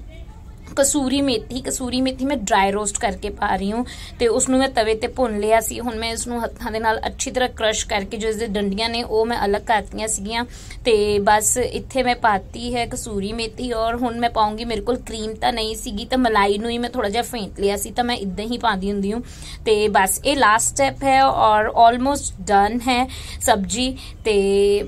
ਕਸੂਰੀ ਮੇਥੀ ਕਸੂਰੀ ਮੇਥੀ ਮੈਂ ਡਰਾਈ ਰੋਸਟ ਕਰਕੇ ਪਾ ਰਹੀ ਹਾਂ ਤੇ ਉਸ ਨੂੰ ਮੈਂ ਤਵੇ ਤੇ ਭੁੰਨ ਲਿਆ ਸੀ। ਹੁਣ ਮੈਂ ਇਸ ਨੂੰ ਹੱਥਾਂ ਦੇ ਨਾਲ ਅੱਛੀ ਤਰ੍ਹਾਂ ਕ੍ਰਸ਼ ਕਰਕੇ ਜੋ ਇਸ ਦੇ ਡੰਡੀਆਂ ਨੇ ਉਹ ਮੈਂ ਅਲੱਗ ਕਰਤੀਆਂ ਸੀਗੀਆਂ ਤੇ ਬਸ ਇੱਥੇ ਮੈਂ ਪਾਤੀ ਹੈ ਕਸੂਰੀ ਮੇਥੀ ਔਰ ਹੁਣ ਮੈਂ ਪਾਉਂਗੀ, ਮੇਰੇ ਕੋਲ ਕਰੀਮ ਤਾਂ ਨਹੀਂ ਸੀਗੀ ਤਾਂ ਮਲਾਈ ਨੂੰ ਹੀ ਮੈਂ ਥੋੜਾ ਜਿਹਾ ਫੇਂਟ ਲਿਆ ਸੀ ਤਾਂ ਮੈਂ ਇਦਾਂ ਹੀ ਪਾਉਂਦੀ ਹੁੰਦੀ ਹੂੰ ਤੇ ਬਸ ਇਹ ਲਾਸਟ ਸਟੈਪ ਹੈ ਔਰ ਆਲਮੋਸਟ ਡਨ ਹੈ ਸਬਜੀ ਤੇ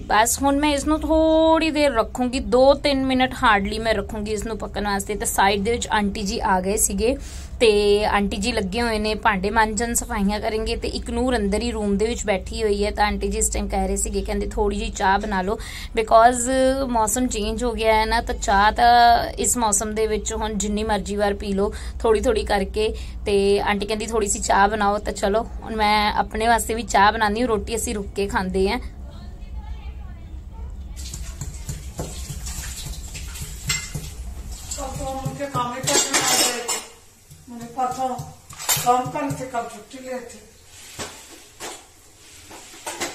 ਬਸ ਹੁਣ ਮੈਂ ਇਸ ਨੂੰ ਥੋੜੀ ਦੇਰ ਰੱਖੂੰਗੀ 2-3 ਮਿੰਟ ਹਾਰਡਲੀ ਮੈਂ ਰੱਖੂੰਗੀ ਇਸ ਨੂੰ ਪੱਕਣ ਵਾਸਤੇ ਤੇ ਸਾਈਡ ਦੇ ਵਿੱਚ ਆਂਟੀ ਜੀ ਆ ਗਏ ਸੀਗੇ ਤੇ ਆਂਟੀ ਜੀ ਲੱਗੇ ਹੋਏ ਨੇ ਭਾਂਡੇ ਮਾਂਜਣ ਸਫਾਈਆਂ ਕਰਨਗੇ ਤੇ ਇੱਕ ਨੂਰ ਅੰਦਰ ਹੀ ਰੂਮ ਦੇ ਵਿੱਚ ਬੈਠੀ ਹੋਈ ਹੈ ਤਾਂ ਆਂਟੀ ਜੀ ਇਸ ਟਾਈਮ ਕਹਿ ਰਹੇ ਸੀਗੇ ਕਹਿੰਦੇ ਥੋੜੀ ਜੀ ਚਾਹ ਬਣਾ ਲਓ ਬਿਕੋਜ਼ ਮੌਸਮ ਚੇਂਜ ਹੋ ਗਿਆ ਹੈ ਨਾ ਤਾਂ ਚਾਹ ਤਾਂ ਇਸ ਮੌਸਮ ਦੇ ਵਿੱਚ ਹੁਣ ਜਿੰਨੀ ਮਰਜ਼ੀ ਵਾਰ ਪੀ ਲਓ ਥੋੜੀ ਥੋੜੀ ਕਰਕੇ ਤੇ ਆਂਟੀ ਕਹਿੰਦੀ ਥੋੜੀ ਸੀ ਚਾਹ ਬਣਾਓ ਤਾਂ ਚਲੋ ਹੁਣ ਮੈਂ ਆਪਣੇ ਵਾਸਤੇ ਵੀ ਚਾਹ ਬਣਾਉਂਦੀ ਹਾਂ ਰੋਟੀ ਅਸੀਂ ਰੁੱਕ ਕੇ ਖਾਂਦੇ ਆਂ उनके काम ही करने आ गए। थे मैंने परसों काम कर थे कल छुट्टी ले थे?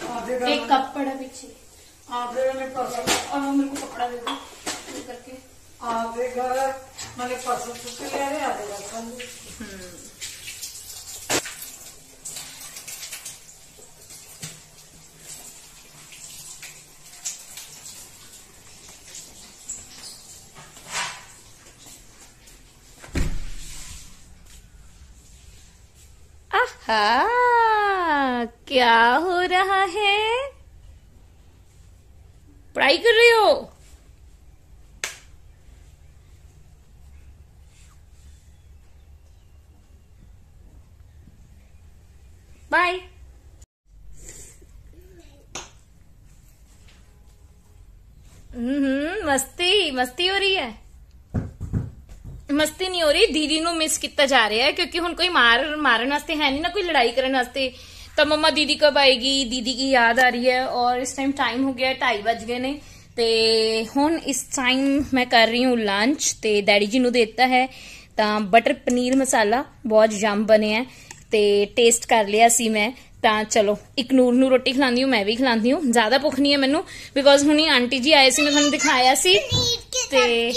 आधे एक कप पड़ा पीछे। आधे मैंने परसों और मेरे को कपड़ा दे दो करके। आधे घर मैंने परसों छुट्टी ले रहे आधे घर क्या हो रहा है? पढ़ाई कर रहे हो? ਦੀਦੀ ਨੂੰ ਮਿਸ ਕੀਤਾ ਜਾ ਰਿਹਾ ਹੈ ਕਿਉਂਕਿ ਹੁਣ ਕੋਈ ਮਾਰ ਮਾਰਨ ਵਾਸਤੇ ਹੈ ਨਹੀਂ ਨਾ ਕੋਈ ਲੜਾਈ ਕਰਨ ਵਾਸਤੇ। ਤਾਂ ਮਮਾ ਦੀਦੀ ਕਬ ਆਏਗੀ? ਦੀਦੀ ਕੀ ਯਾਦ ਆ ਰਹੀ ਹੈ? ਔਰ ਇਸ ਟਾਈਮ ਟਾਈਮ ਹੋ ਗਿਆ 2:30 ਵੱਜ ਗਏ ਨੇ। ਤੇ ਹੁਣ ਇਸ ਟਾਈਮ ਮੈਂ ਕਰ ਰਹੀ ਹੂੰ ਲੰਚ ਤੇ ਡੈਡੀ ਜੀ ਨੂੰ ਦਿੱਤਾ ਹੈ। ਤਾਂ ਬਟਰ ਪਨੀਰ ਮਸਾਲਾ ਬਹੁਤ ਜੰਮ ਬਣਿਆ ਤੇ ਟੇਸਟ ਕਰ ਲਿਆ ਸੀ ਮੈਂ। ਤਾਂ ਚਲੋ ਇੱਕ ਨੂਰ ਨੂੰ ਰੋਟੀ ਖਿਲਾਉਂਦੀ ਹੂੰ ਮੈਂ ਵੀ ਖਿਲਾਉਂਦੀ ਹੂੰ। ਜ਼ਿਆਦਾ ਭੁੱਖ ਨਹੀਂ ਹੈ ਮੈਨੂੰ ਬਿਕੋਜ਼ ਹੁਣੀ ਆਂਟੀ ਜੀ ਆਏ ਸੀ ਮੈਂ ਤੁਹਾਨੂੰ ਦਿਖਾਇਆ ਸੀ। ਤੇ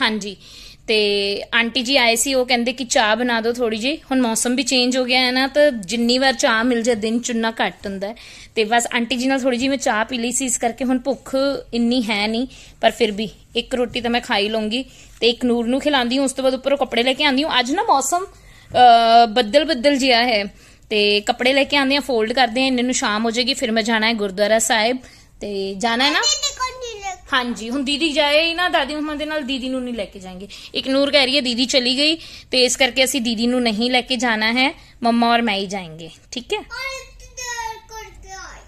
ਹਾਂਜੀ। ਤੇ ਆਂਟੀ ਜੀ ਆਏ ਸੀ, ਉਹ ਕਹਿੰਦੇ ਕਿ ਚਾਹ ਬਣਾ ਦਿਓ ਥੋੜੀ ਜੀ ਹੁਣ ਮੌਸਮ ਵੀ ਚੇਂਜ ਹੋ ਗਿਆ ਹੈ ਨਾ, ਤਾਂ ਜਿੰਨੀ ਵਾਰ ਚਾਹ ਮਿਲ ਜਾਏ, ਦਿਨ ਚ ਉਨਾ ਘੱਟ ਹੁੰਦਾ ਹੈ। ਤੇ ਬਸ ਆਂਟੀ ਜੀ ਨਾਲ ਥੋੜੀ ਜੀ ਮੈਂ ਚਾਹ ਪੀ ਲਈ ਸੀ, ਇਸ ਕਰਕੇ ਹੁਣ ਭੁੱਖ ਇੰਨੀ ਹੈ ਨਹੀਂ, ਪਰ ਫਿਰ ਵੀ ਇੱਕ ਰੋਟੀ ਤਾਂ ਮੈਂ ਖਾਈ ਹੀ ਲਵਾਂਗੀ ਤੇ ਇੱਕ ਨੂਰ ਨੂੰ ਖਿਲਾਉਂਦੀ ਹਾਂ, ਉਸ ਤੋਂ ਬਾਅਦ ਉੱਪਰੋਂ ਕੱਪੜੇ ਲੈ ਕੇ ਆਉਂਦੀ ਹਾਂ। ਅੱਜ ਨਾ ਮੌਸਮ ਬੱਦਲ ਬੱਦਲ ਜਿਹਾ ਹੈ ਤੇ ਕੱਪੜੇ ਲੈ ਕੇ ਆਉਂਦੇ ਆ ਫੋਲਡ ਕਰਦੇ ਆ ਇਹਨਾਂ ਨੂੰ ਸ਼ਾਮ ਹੋ ਜਾਏਗੀ, ਫਿਰ ਮੈਂ ਜਾਣਾ ਹੈ ਗੁਰਦੁਆਰਾ ਸਾਹਿਬ। ਤੇ ਜਾਣਾ ਹੈ ਨਾ? ਹਾਂਜੀ ਹੁਣ ਦੀਦੀ ਜਾਏ ਨਾ ਦਾਦੀ ਮਮਾ ਦੇ ਨਾਲ ਦੀਦੀ ਨੂੰ ਨਹੀਂ ਲੈ ਕੇ ਜਾਣਗੇ ਇਗਨੋਰ ਕਹਿ ਰਹੀ ਹੈ ਦੀਦੀ ਚਲੀ ਗਈ ਤੇ ਇਸ ਕਰਕੇ ਅਸੀਂ ਦੀਦੀ ਨੂੰ ਨਹੀਂ ਲੈ ਕੇ ਜਾਣਾ ਹੈ ਮਮਾ ਔਰ ਮੈਂ ਹੀ ਜਾएँगे ठीक है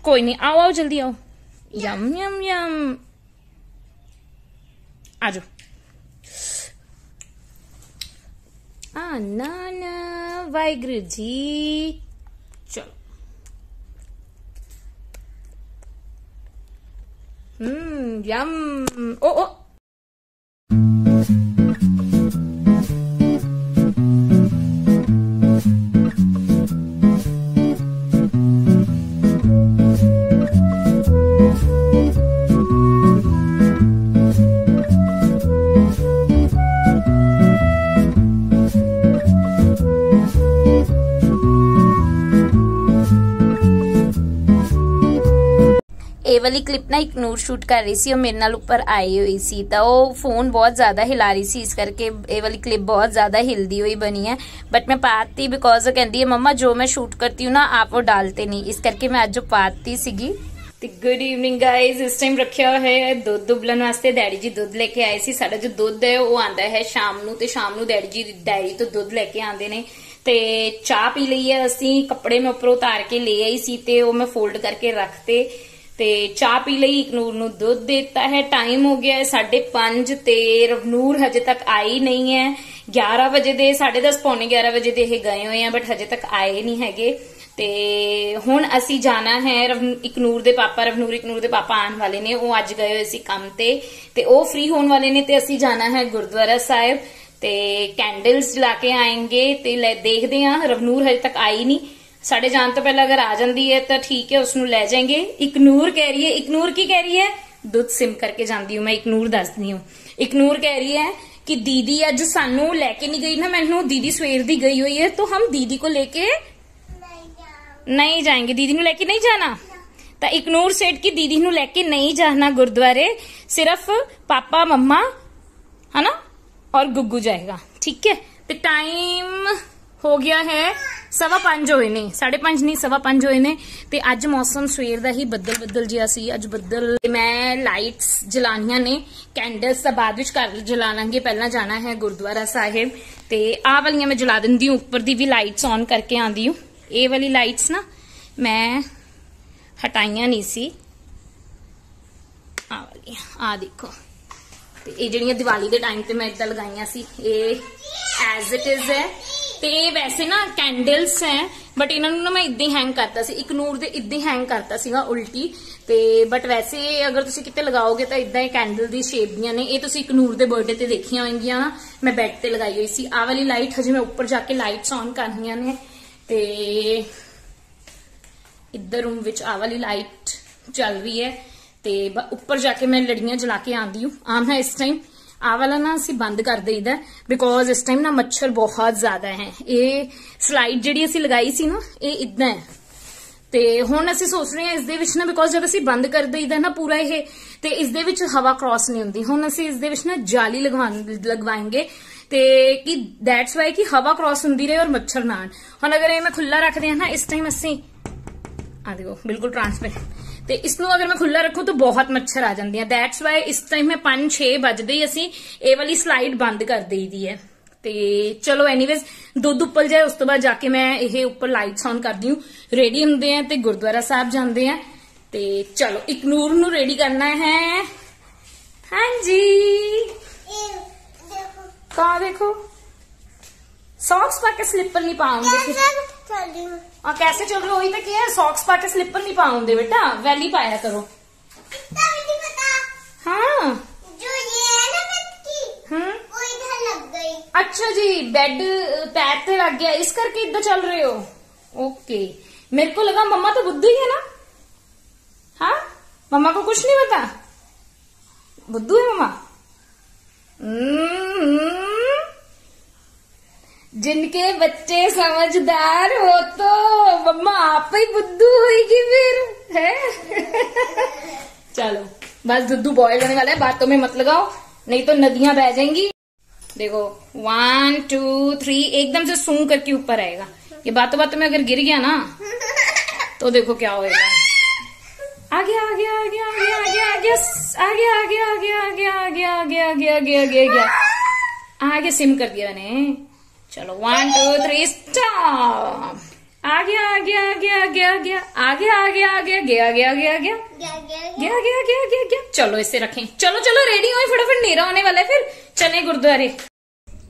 कोई नहीं आओ आओ जल्दी आओ यम यम यम आ जाओ आ ना ना Waheguru ji Mmm, yum. Oh, oh. ਇਹ ਵਾਲੀ ਕਲਿੱਪ ਨਾ ਇੱਕ ਨੂਰ ਸ਼ੂਟ ਕਰ ਰਹੀ ਸੀ ਉਹ ਮੇਰੇ ਨਾਲ ਉੱਪਰ ਆਈ ਹੋਈ ਸੀ ਤਾਂ ਉਹ ਫੋਨ ਬਹੁਤ ਜ਼ਿਆਦਾ ਹਿਲਾ ਰਹੀ ਸੀ ਇਸ ਕਰਕੇ ਇਹ ਵਾਲੀ ਕਲਿੱਪ ਬਹੁਤ ਜ਼ਿਆਦਾ ਹਿਲਦੀ ਹੋਈ ਬਣੀ ਹੈ ਬਟ ਮੈਂ ਪਾਤੀ ਬਿਕੋਜ਼ ਉਹ ਕਹਿੰਦੀ ਹੈ ਮੰਮਾ ਜੋ ਮੈਂ ਸ਼ੂਟ ਕਰਤੀ ਹੂੰ ਨਾ ਆਪ ਉਹ ਡਾਲਤੇ ਨਹੀਂ ਇਸ ਕਰਕੇ ਮੈਂ ਅੱਜ ਉਹ ਪਾਤੀ ਸੀਗੀ ਤੇ ਗੁੱਡ ਈਵਨਿੰਗ ਗਾਇਜ਼ ਇਸ ਟਾਈਮ ਰੱਖਿਆ ਹੋਇਆ ਹੈ ਦੁੱਧ ਉਬਲਣ ਵਾਸਤੇ ਡੈਡੀ ਜੀ ਦੁੱਧ ਲੈ ਕੇ ਆਏ ਸੀ ਸਾਡਾ ਜੋ ਦੁੱਧ ਹੈ ਉਹ ਆਂਦਾ ਹੈ ਸ਼ਾਮ ਨੂੰ ਤੇ ਸ਼ਾਮ ਨੂੰ ਡੈਡੀ ਜੀ ਡੈਰੀ ਤੋਂ ਦੁੱਧ ਲੈ ਕੇ ਆਉਂਦੇ ਨੇ ਤੇ ਚਾਹ ਪੀ ਲਈ ਹੈ ਅਸੀਂ ਕੱਪੜੇ ਮੈਂ ਉੱਪਰੋਂ ਉਤਾਰ ਕੇ ਲੈ ਆਈ ਸੀ ਤੇ ਉਹ ਮੈਂ ਫੋਲਡ ਕਰਕੇ ਰੱਖਤੇ ਤੇ ਚਾਹ ਪੀ ਲਈ ਇਕਨੂਰ ਨੂੰ ਦੁੱਧ ਦਿੱਤਾ ਹੈ। ਟਾਈਮ ਹੋ ਗਿਆ ਹੈ 5:30 ਤੇ ਰਵਨੂਰ ਹਜੇ ਤੱਕ ਆਈ ਨਹੀਂ ਹੈ। 11 ਵਜੇ ਦੇ 10:30 ਪੌਣੇ 11 ਵਜੇ ਦੇ ਇਹ ਗਏ ਹੋਏ ਆ ਬਟ ਹਜੇ ਤੱਕ ਆਏ ਨਹੀਂ ਹੈਗੇ। ਤੇ ਹੁਣ ਅਸੀਂ ਜਾਣਾ ਹੈ ਇਕਨੂਰ ਦੇ ਪਾਪਾ ਰਵਨੂਰ ਇਕਨੂਰ ਦੇ ਪਾਪਾ ਆਉਣ ਵਾਲੇ ਨੇ। ਉਹ ਅੱਜ ਗਏ ਹੋਏ ਸੀ ਕੰਮ ਤੇ। ਤੇ ਉਹ ਫ੍ਰੀ ਹੋਣ ਵਾਲੇ ਨੇ ਤੇ ਅਸੀਂ ਜਾਣਾ ਹੈ ਗੁਰਦੁਆਰਾ ਸਾਹਿਬ। ਤੇ ਕੈਂਡਲਸ ਲਾ ਕੇ ਆਏਗੇ ਤੇ ਲੈ ਦੇਖਦੇ ਹਾਂ ਰਵਨੂਰ ਹਜੇ ਤੱਕ ਆਈ ਨਹੀਂ। ਸਾਡੇ ਜਾਣ ਤੋਂ ਪਹਿਲਾਂ ਅਗਰ ਆ ਜਾਂਦੀ है ਤਾਂ ਠੀਕ ਹੈ ਉਸ ਨੂੰ ਲੈ ਜਾਾਂਗੇ ਇਗਨੋਰ ਕਹਿ ਰਹੀ ਹੈ ਇਗਨੋਰ ਕੀ ਕਹਿ ਰਹੀ ਹੈ ਦੁੱਧ ਸਿਮ ਕਰਕੇ ਜਾਂਦੀ ਹੂੰ ਮੈਂ ਇਗਨੋਰ ਦੱਸਦੀ ਹੂੰ ਇਗਨੋਰ ਕਹਿ ਰਹੀ ਹੈ कि दीदी अज सानू लेके नहीं गई ना, मैनू दीदी सवेर दी गई हुई है तो हम दीदी को लेके नहीं जाएँगे। दीदी नु लेके नहीं जाना? तो इग्नोर सेठ की दीदी नु लेके नहीं जाना गुरुद्वारे, सिर्फ़ पापा, मम्मा, है ना? और गुगू जाएगा। ठीक है? तो टाइम ਹੋ ਗਿਆ ਹੈ ਸਵਾ ਪੰਜ ਹੋਏ ਨੇ, ਸਾਢੇ ਪੰਜ ਨਹੀਂ, ਸਵਾ ਪੰਜ ਹੋਏ ਨੇ ਤੇ ਅੱਜ ਮੌਸਮ ਸਵੇਰ ਦਾ ਹੀ ਬੱਦਲ ਬੱਦਲ ਜਿਹਾ ਸੀ, ਅੱਜ ਬੱਦਲ ਮੈਂ ਲਾਈਟਸ ਜਲਾਨੀਆਂ ਨੇ ਕੈਂਡਲਸ ਤਾਂ ਬਾਅਦ ਵਿੱਚ ਘਰ ਜਲਾ ਲਾਂਗੇ, ਪਹਿਲਾਂ ਜਾਣਾ ਹੈ ਗੁਰਦੁਆਰਾ ਸਾਹਿਬ ਤੇ ਆਹ ਵਾਲੀਆਂ ਮੈਂ ਜਲਾ ਦਿੰਦੀ ਹਾਂ, ਉੱਪਰ ਦੀ ਵੀ ਲਾਈਟਸ ਔਨ ਕਰਕੇ ਆਂਦੀ ਹੂੰ। ਇਹ ਵਾਲੀ ਲਾਈਟਸ ਨਾ ਮੈਂ ਹਟਾਈਆਂ ਨਹੀਂ ਸੀ। ਆਹ ਵਾਲੀ ਆ ਦੇਖੋ। ਤੇ ਇਹ ਜਿਹੜੀਆਂ ਦੀਵਾਲੀ ਦੇ ਟਾਈਮ ਤੇ ਮੈਂ ਇਦਾਂ ਲਗਾਈਆਂ ਸੀ, ਇਹ ਐਜ਼ ਇਟ ਇਜ਼ ਹੈ। ਤੇ ਇਹ ਵੈਸੇ ਨਾ ਕੈਂਡਲਸ ਹੈ ਬਟ ਇਹਨਾਂ ਨੂੰ ਨਾ ਮੈਂ ਇਦਾਂ ਹੀ ਹੈਂਗ ਕਰਤਾ ਸੀ। ਇੱਕ ਨੂਰ ਦੇ ਇਦਾਂ ਹੀ ਹੈਂਗ ਕਰਤਾ ਸੀਗਾ, ਉਲਟੀ। ਤੇ ਬਟ ਵੈਸੇ ਅਗਰ ਤੁਸੀਂ ਕਿਤੇ ਲਗਾਓਗੇ ਤਾਂ ਇਦਾਂ ਹੀ ਕੈਂਡਲ ਦੀ ਸ਼ੇਪ ਦੀਆਂ ਨੇ। ਇਹ ਤੁਸੀਂ ਇੱਕ ਨੂਰ ਦੇ ਬਰਥਡੇ ਤੇ ਦੇਖੀਆਂ ਹੋਣਗੀਆਂ। ਮੈਂ ਬੈੱਡ ਤੇ ਲਗਾਈ ਹੋਈ ਸੀ। ਆਹ ਵਾਲੀ ਲਾਈਟ ਹਜੇ ਮੈਂ ਉੱਪਰ ਜਾ ਕੇ ਲਾਈਟਸ ਔਨ ਕਰਨੀਆਂ ਨੇ। ਤੇ ਇੱਧਰ ਰੂਮ ਵਿੱਚ ਆਹ ਵਾਲੀ ਲਾਈਟ ਚੱਲ ਰਹੀ ਹੈ। ਤੇ ਉੱਪਰ ਜਾ ਕੇ ਮੈਂ ਲੜੀਆਂ ਜਲਾ ਕੇ ਆਂਦੀ ਹੂੰ। ਆਮ ਹੈ ਇਸ ਟਾਈਮ ਆਹ ਵਾਲਾ ਨਾ ਅਸੀਂ ਬੰਦ ਕਰ ਦੇਈਦਾ ਬਿਕੋਜ਼ ਇਸ ਟਾਈਮ ਨਾ ਮੱਛਰ ਬਹੁਤ ਜ਼ਿਆਦਾ ਹੈ ਇਹ ਸਲਾਈਡ ਜਿਹੜੀ ਅਸੀਂ ਲਗਾਈ ਸੀ ਨਾ ਇਹ ਇਦਾਂ ਹੈ ਤੇ ਹੁਣ ਅਸੀਂ ਸੋਚ ਰਹੇ ਹਾਂ ਇਸ ਦੇ ਵਿੱਚ ਨਾ ਬਿਕੋਜ਼ ਜਦ ਅਸੀਂ ਬੰਦ ਕਰ ਦਈਦਾ ਨਾ ਪੂਰਾ ਇਹ ਤੇ ਇਸ ਦੇ ਵਿੱਚ ਹਵਾ ਕ੍ਰਾਸ ਨਹੀਂ ਹੁੰਦੀ ਹੁਣ ਅਸੀਂ ਇਸ ਦੇ ਵਿੱਚ ਨਾ ਜਾਲੀ ਲਗਵਾਵਾਂਗੇ ਤੇ ਕਿ ਦੈਟਸ ਵਾਈ ਕਿ ਹਵਾ ਕ੍ਰਾਸ ਹੁੰਦੀ ਰਹੇ ਔਰ ਮੱਛਰ ਨਾ ਹੁਣ ਅਗਰ ਇਹ ਮੈਂ ਖੁੱਲਾ ਰੱਖਦੇ ਹਾਂ ਨਾ ਇਸ ਟਾਈਮ ਅਸੀਂ ਆ ਦੇਖੋ ਬਿਲਕੁਲ ਟ੍ਰਾਂਸਪੇਰੈਂਟ ਤੇ ਇਸ ਨੂੰ ਅਗਰ ਮੈਂ ਖੁੱਲਾ ਰੱਖੂ ਤਾਂ ਬਹੁਤ ਮੱਛਰ ਆ ਜਾਂਦੇ ਆ ਦੈਟਸ ਵਾਈ ਇਸ ਟਾਈਮ ਮੈਂ 5-6 ਵੱਜਦੇ ਹੀ ਅਸੀਂ ਇਹ ਵਾਲੀ ਸਲਾਈਡ ਬੰਦ ਕਰ ਦੇਈਦੀ ਹੈ ਤੇ ਚਲੋ ਐਨੀਵੇਜ਼ ਦੁੱਧ ਉੱਪਲ ਜਾਏ ਉਸ ਤੋਂ ਬਾਅਦ ਜਾ ਕੇ ਮੈਂ ਇਹ ਉੱਪਰ ਲਾਈਟਸ ਔਨ ਕਰਦੀ ਹੂੰ ਰੈਡੀ ਹੁੰਦੇ ਆ ਤੇ ਗੁਰਦੁਆਰਾ ਸਾਹਿਬ ਜਾਂਦੇ ਆ ਤੇ ਚਲੋ ਇੱਕ ਨੂਰ ਨੂੰ ਰੈਡੀ ਕਰਨਾ ਹੈ ਹਾਂਜੀ ये देखो ਕਾ ਦੇਖੋ ਸੌਕਸ ਪਾ ਕੇ स्लीपर नहीं पाऊंगे फिर कैसे चल रही हूँ? हो तो क्या है। सॉक्स पा के स्लीपर नहीं पाऊँगे बेटा। वैली पाया करो। इतना भी नहीं पता। हाँ। जो ये है ना बेड की हम्म वो इधर लग गई। अच्छा जी बेड अ, पैर पे लग गया। इस करके इधर चल रहे हो? ओके मेरे को लगा मम्मा तो बुद्धू ही है ना? हाँ? मम्मा को कुछ नहीं पता? बुद्धू है मम्मा? हम्म, जिनके बच्चे समझदार हो तो मम्मा आप ही बुद्धू होगी फिर है चलो बस दुद्धू बॉयल होने वाला है बातों में मत लगाओ नहीं तो नदियाँ बह जाएँगी देखो वन टू थ्री एकदम से सूंघ करके ऊपर आएगा ये बातों बातों में अगर गिर गया ना तो देखो क्या होएगा आगे आगे आगे आगे आगे आगे आगे आगे आगे आगे आगे आगे आगे आगे आगे आगे आगे सिम कर दिया मैंने चलो वन टू थ्री स्टॉप आ गया आ गया आ गया आ गया आ गया आ गया आगे गया गया गया गया गया गया गया चलो इसे रखें चलो चलो रेडी हो फटाफट नेरा होने वाला है फिर चले गुरुद्वारे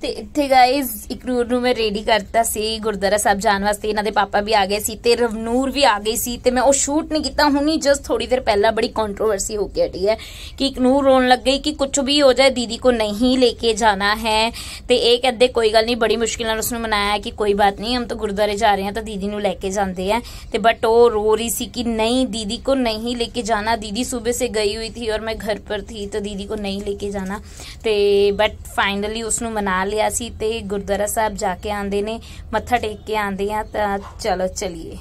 ਤੇ ਇੱਥੇ ਗਾਇਜ਼ ਇਕਨੂਰ ਨੂੰ ਮੈਂ ਰੈਡੀ ਕਰਤਾ ਸੀ ਗੁਰਦੁਆਰਾ ਸਾਹਿਬ ਜਾਣ ਵਾਸਤੇ ਇਹਨਾਂ ਦੇ ਪਾਪਾ ਵੀ ਆ ਗਏ ਸੀ ਤੇ ਰਵਨੂਰ ਵੀ ਆ ਗਈ ਸੀ ਤੇ ਮੈਂ ਉਹ ਸ਼ੂਟ ਨਹੀਂ ਕੀਤਾ ਹੁਣੀ ਜਸਟ ਥੋੜੀ ਦੇਰ ਪਹਿਲਾਂ ਬੜੀ ਕੰਟਰੋਵਰਸੀ ਹੋ ਕੇ ਹਟੀ ਹੈ ਕਿ ਇਕਨੂਰ ਰੋਣ ਲੱਗ ਗਈ ਕਿ ਕੁਝ ਵੀ ਹੋ ਜਾਏ ਦੀਦੀ को नहीं लेके जाना है ਤੇ ਇਹ ਕਹਿੰਦੇ ਕੋਈ ਗੱਲ ਨਹੀਂ ਬੜੀ ਮੁਸ਼ਕਿਲ ਨਾਲ ਉਸਨੂੰ ਮਨਾਇਆ ਕਿ ਕੋਈ ਬਾਤ ਨਹੀਂ ਹਮ ਤਾਂ ਗੁਰਦੁਆਰੇ ਜਾ ਰਹੇ ਹਾਂ ਤਾਂ ਦੀਦੀ ਨੂੰ ਲੈ ਕੇ ਜਾਂਦੇ ਆ ਤੇ बट वो रो रही सी कि नहीं दीदी को नहीं लेके जाना दीदी सुबह से गई हुई थी और मैं घर पर थी तो दीदी को नहीं लेके जाना ਤੇ ਬਟ ਫਾਈਨਲੀ ਉਸ ਨੂੰ ਮਨਾ ਲਿਆ ਸੀ ਤੇ ਗੁਰਦੁਆਰਾ ਸਾਹਿਬ ਜਾ ਕੇ ਆਂਦੇ ਨੇ ਮੱਥਾ ਟੇਕ ਕੇ ਆਂਦੇ ਆ ਤਾਂ ਚਲੋ ਚਲੀਏ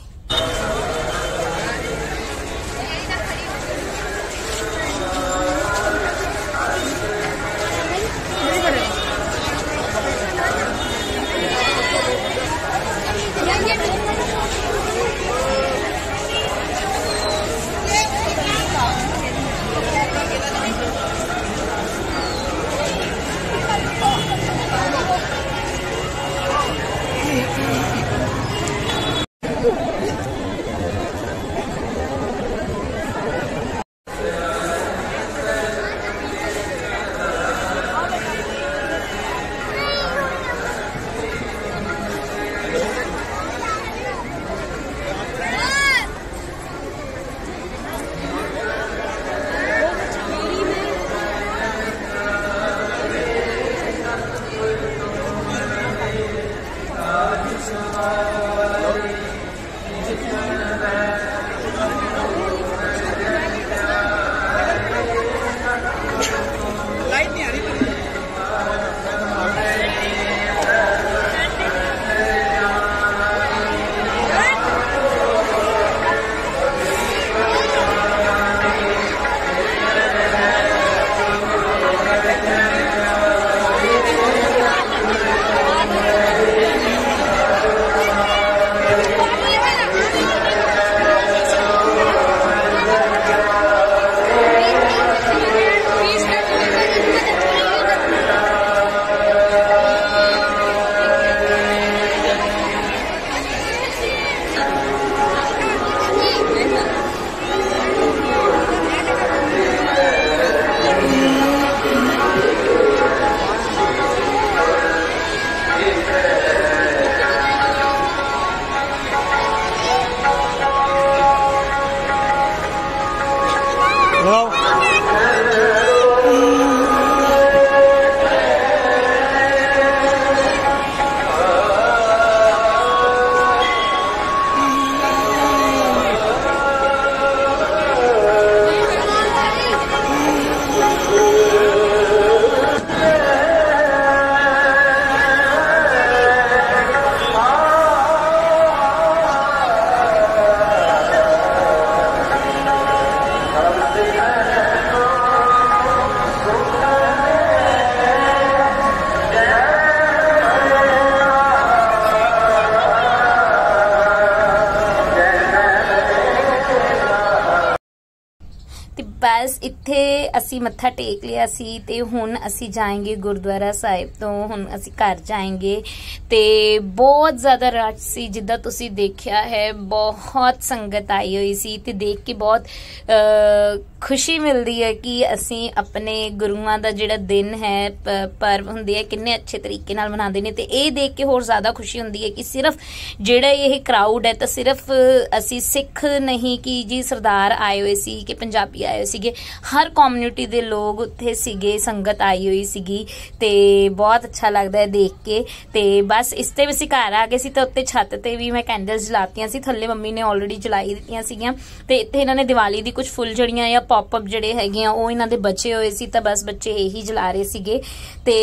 ਅਸੀਂ ਮੱਥਾ ਟੇਕ ਲਿਆ ਸੀ ਤੇ ਹੁਣ ਅਸੀਂ ਜਾਏਂਗੇ ਗੁਰਦੁਆਰਾ ਸਾਹਿਬ ਤੋਂ ਹੁਣ ਅਸੀਂ ਘਰ ਜਾਏਂਗੇ ਤੇ ਬਹੁਤ ਜ਼ਿਆਦਾ ਰਸ਼ ਸੀ ਜਿੱਦਾਂ ਤੁਸੀਂ ਦੇਖਿਆ ਹੈ ਬਹੁਤ ਸੰਗਤ ਆਈ ਹੋਈ ਸੀ ਤੇ ਦੇਖ ਕੇ ਬਹੁਤ ਅ, ਖੁਸ਼ੀ ਮਿਲਦੀ ਹੈ ਕਿ ਅਸੀਂ ਆਪਣੇ ਗੁਰੂਆਂ ਦਾ ਜਿਹੜਾ ਦਿਨ ਹੈ ਪ- ਪਰਵ ਹੁੰਦੇ ਹੈ ਕਿੰਨੇ ਅੱਛੇ ਤਰੀਕੇ ਨਾਲ ਮਨਾਉਂਦੇ ਨੇ ਤੇ ਇਹ ਦੇਖ ਕੇ ਹੋਰ ਜ਼ਿਆਦਾ ਖੁਸ਼ੀ ਹੁੰਦੀ ਹੈ ਕਿ ਸਿਰਫ ਜਿਹੜਾ ਇਹ ਕਰਾਊਡ ਹੈ ਤਾਂ ਸਿਰਫ ਅਸੀਂ ਸਿੱਖ ਨਹੀਂ ਕਿ ਜੀ ਸਰਦਾਰ ਆਏ ਹੋਏ ਸੀ ਕਿ ਪੰਜਾਬੀ ਆਏ ਹੋਏ ਸੀਗੇ ਹਰ ਕਮਿਊਨਿਟੀ ਦੇ ਲੋਕ ਉੱਥੇ ਸੀਗੇ, ਸੰਗਤ ਆਈ ਹੋਈ ਸੀਗੀ ਤੇ ਬਹੁਤ ਅੱਛਾ ਲੱਗਦਾ ਹੈ ਦੇਖ ਕੇ ਤੇ ਬਸ ਇਸ ਤੇ ਵੀ ਅਸੀਂ ਘਰ ਆ ਗਏ ਸੀ ਤਾਂ ਉੱਤੇ ਛੱਤ ਤੇ ਵੀ ਮੈਂ ਕੈਂਡਲਸ ਜਲਾਤੀਆਂ ਸੀ, ਥੱਲੇ ਮੰਮੀ ਨੇ ਆਲਰੇਡੀ ਜਲਾਈ ਦਿੱਤੀਆਂ ਸੀਗੀਆਂ ਤੇ ਇੱਥੇ ਇਹਨਾਂ ਨੇ ਦੀਵਾਲੀ ਦੀ ਕੁਝ ਫੁੱਲ ਜੜੀਆਂ ਜਾਂ ਪੌਪ ਅਪ ਜਿਹੜੇ ਹੈਗੇ ਆ, ਉਹ ਇਹਨਾਂ ਦੇ ਬਚੇ ਹੋਏ ਸੀ ਤਾਂ ਬਸ ਬੱਚੇ ਇਹੀ ਜਲਾ ਰਹੇ ਸੀਗੇ ਤੇ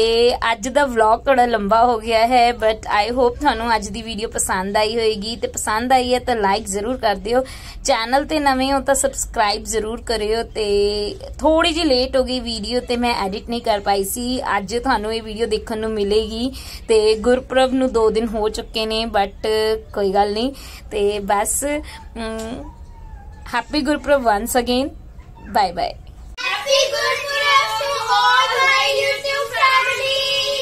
ਅੱਜ ਦਾ ਵਲੌਗ ਥੋੜਾ ਲੰਬਾ ਹੋ ਗਿਆ ਹੈ ਬਟ ਆਈ ਹੋਪ ਤੁਹਾਨੂੰ ਅੱਜ ਦੀ ਵੀਡੀਓ ਪਸੰਦ ਆਈ ਹੋਏਗੀ ਤੇ ਪਸੰਦ ਆਈ ਹੈ ਤਾਂ ਲਾਈਕ ਜ਼ਰੂਰ ਕਰ ਦਿਓ। ਚੈਨਲ ਤੇ ਨਵੇਂ ਹੋ ਤਾਂ ਸਬਸਕ੍ਰਾਈਬ ਜ਼ਰੂਰ ਕਰਿਓ ਤੇ ਥੋੜੀ ਜਿਹੀ ਲੇਟ ਹੋ ਗਈ ਵੀਡੀਓ ਤੇ ਮੈਂ ਐਡਿਟ ਨਹੀਂ ਕਰ ਪਾਈ ਸੀ ਅੱਜ ਤੁਹਾਨੂੰ ਇਹ ਵੀਡੀਓ ਦੇਖਣ ਨੂੰ ਮਿਲੇਗੀ ਤੇ ਗੁਰਪ੍ਰਭ ਨੂੰ 2 ਦਿਨ ਹੋ ਚੁੱਕੇ ਨੇ ਬਟ ਕੋਈ ਗੱਲ ਨਹੀਂ ਤੇ ਬਸ happy Gurprabh once again bye bye happy Gurprabh to all my YouTube family